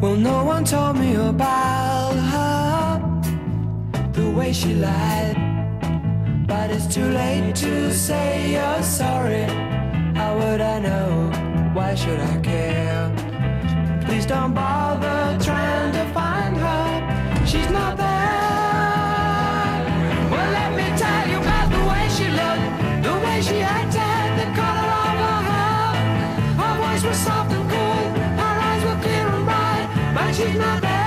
Well, no one told me about her, the way she lied. But it's too late to say you're sorry. How would I know? Why should I care? Please don't bother trying to find her. She's not there. Well, let me tell you about the way she looked, the way she acted. Voice was soft and cool, her eyes were clear and bright, but she's not there.